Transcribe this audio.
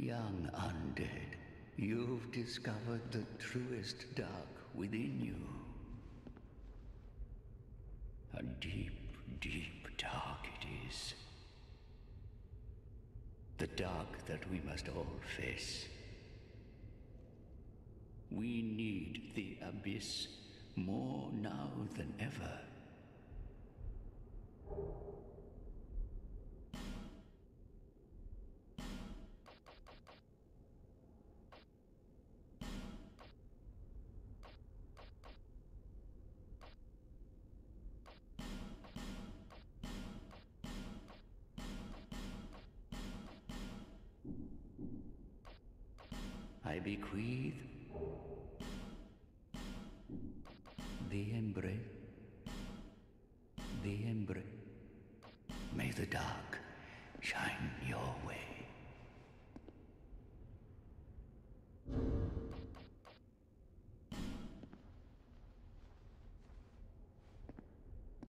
Young undead, you've discovered the truest dark within you. A deep, deep dark it is. The dark that we must all face. We need the abyss more now than ever. I bequeath the embrace, the embrace. May the dark shine